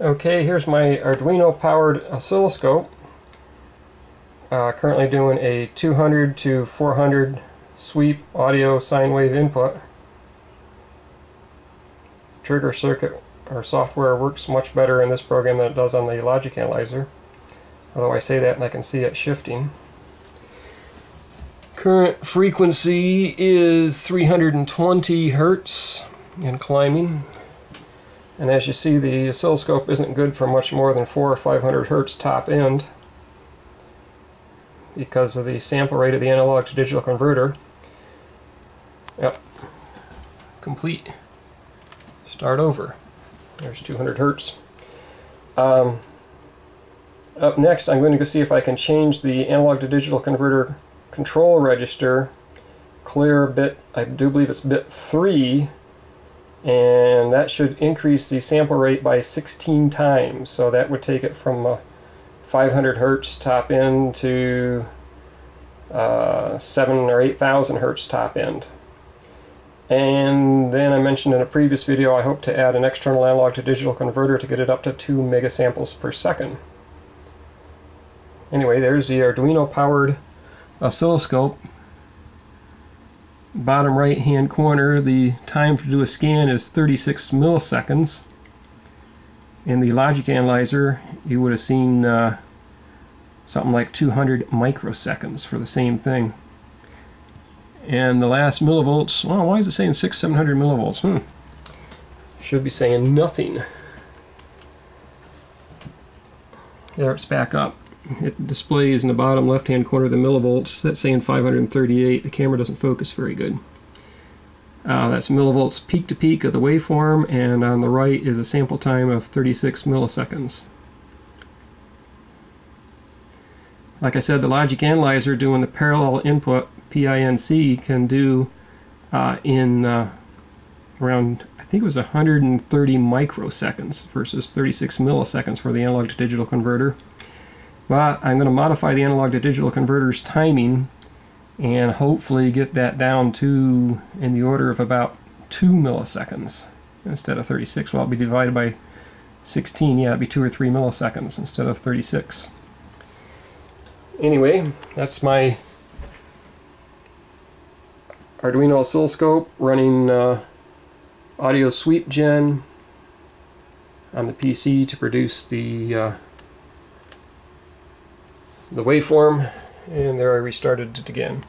Okay, here's my Arduino powered oscilloscope. Uh, currently doing a 200 to 400 sweep audio sine wave input. Trigger circuit or software works much better in this program than it does on the logic analyzer. Although I say that and I can see it shifting. Current frequency is 320 hertz and climbing. And as you see, the oscilloscope isn't good for much more than 4 or 500 hertz top end because of the sample rate of the analog to digital converter. Yep, complete. Start over. There's 200 hertz. Um, up next, I'm going to go see if I can change the analog to digital converter control register clear bit, I do believe it's bit 3, and that should increase the sample rate by 16 times. So that would take it from uh, 500 hertz top end to uh, 7 or 8,000 hertz top end. And then I mentioned in a previous video I hope to add an external analog to digital converter to get it up to 2 megasamples per second. Anyway, there's the Arduino powered oscilloscope. Bottom right hand corner, the time to do a scan is 36 milliseconds. In the logic analyzer, you would have seen uh, something like 200 microseconds for the same thing. And the last millivolts, well, why is it saying 6, 700 millivolts? Hmm. Should be saying nothing. There it's back up. It displays in the bottom left hand corner the millivolts. That's saying 538. The camera doesn't focus very good. Uh, that's millivolts peak to peak of the waveform, and on the right is a sample time of 36 milliseconds. Like I said, the logic analyzer doing the parallel input PINC can do uh, in uh, around, I think it was 130 microseconds versus 36 milliseconds for the analog to digital converter. But I'm going to modify the analog to digital converter's timing and hopefully get that down to in the order of about 2 milliseconds instead of 36. Well, it'll be divided by 16. Yeah, it'll be 2 or 3 milliseconds instead of 36. Anyway, that's my Arduino oscilloscope running uh, audio sweep gen on the PC to produce the uh, the waveform and there I restarted it again.